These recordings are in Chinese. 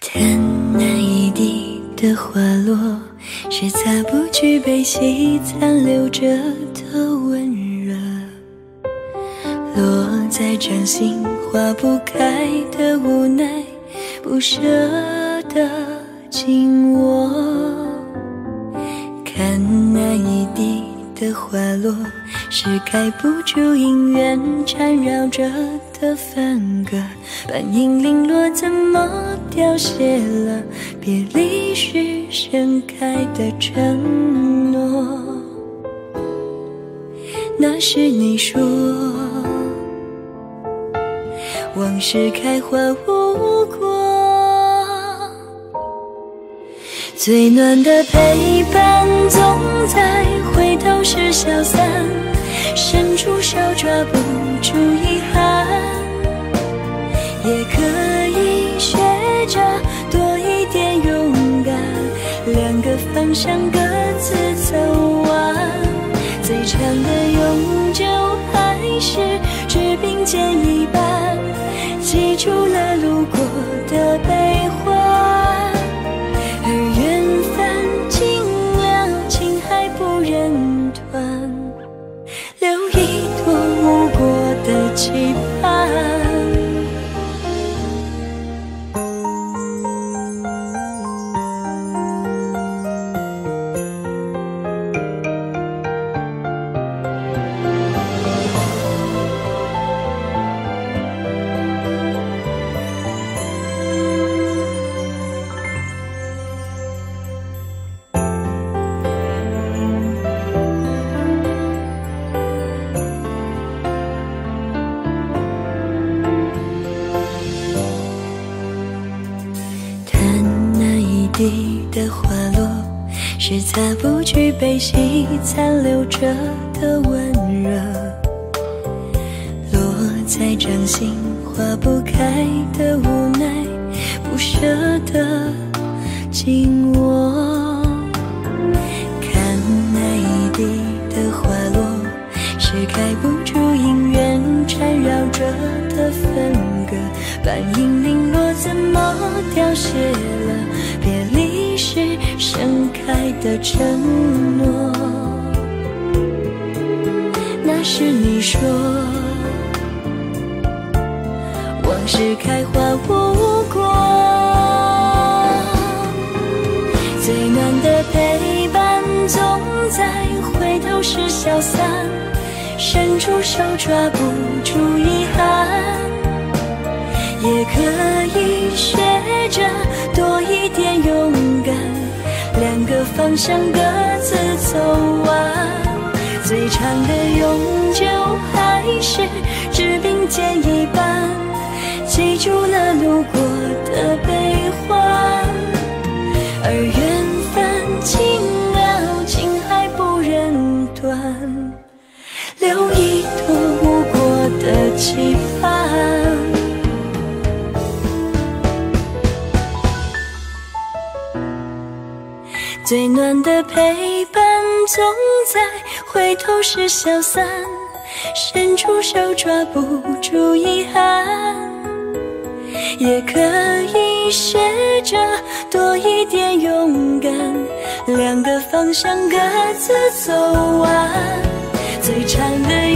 看那一地的花落，是擦不去悲喜残留着的温热，落在掌心化不开的无奈，不舍的紧握。看那一地的花落，是盖不住姻缘缠绕着。的分割，半影零落，怎么凋谢了？别离时盛开的承诺。那时你说，往事开花无果，最暖的陪伴总在回头时消散。伸出手抓不住遗憾，也可以学着多一点勇敢，两个方向各自走完。最长的永久地的花落，是擦不去悲喜残留着的温热，落在掌心化不开的无奈，不舍得紧握。看那一地的花落，是开不出姻缘缠绕着的分割，半影零落，怎么凋谢了？是盛开的承诺，那是你说，往事开花无果，最暖的陪伴总在回头时消散，伸出手抓不住遗憾，也可以学着多一点勇。两个方向各自走完，最长的永久还是只并肩一半，记住了路过的悲欢，而缘分尽了，情还不忍断，留一朵无果的期盼。最暖的陪伴总在回头时消散，伸出手抓不住遗憾，也可以学着多一点勇敢，两个方向各自走完，最长的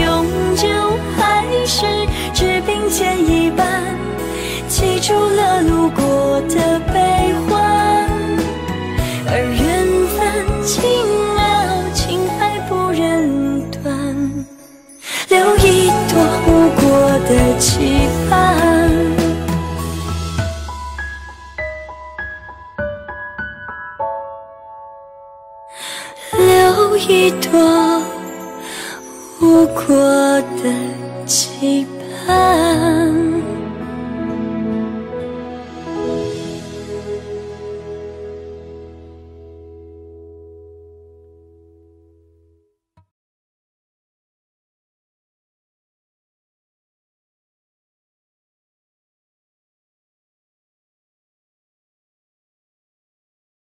留一朵无果的期盼。